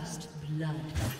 First blood.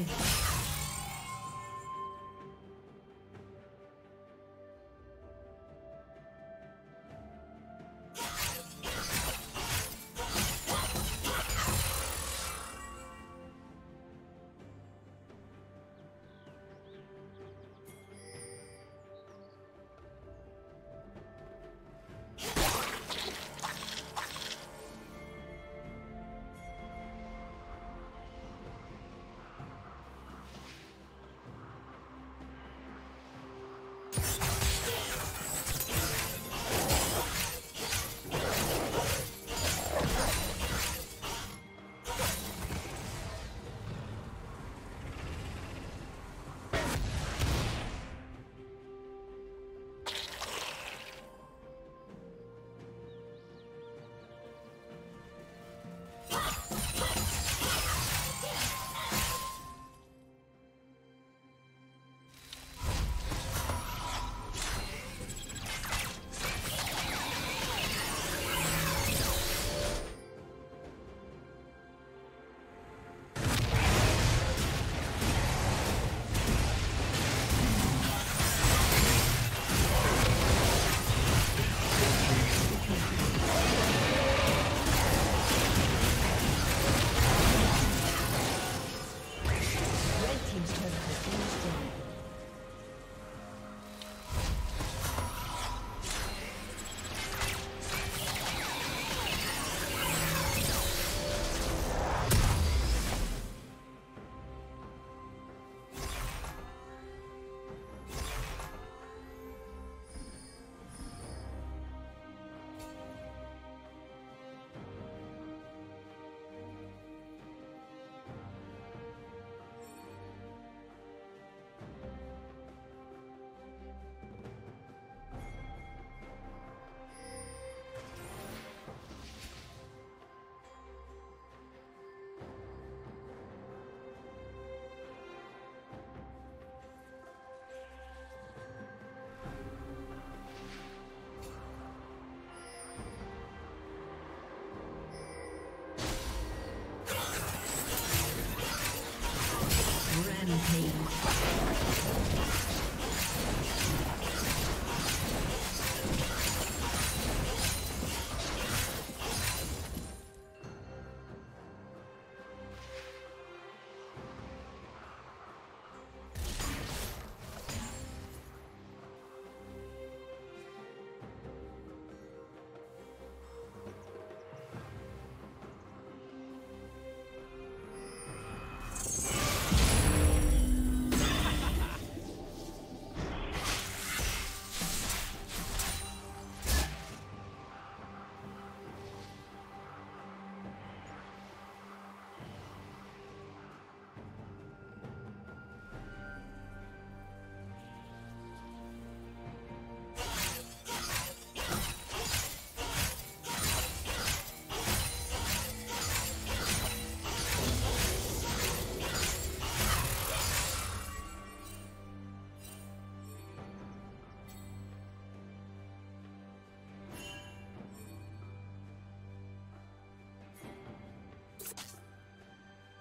Rampage.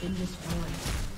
Been destroyed.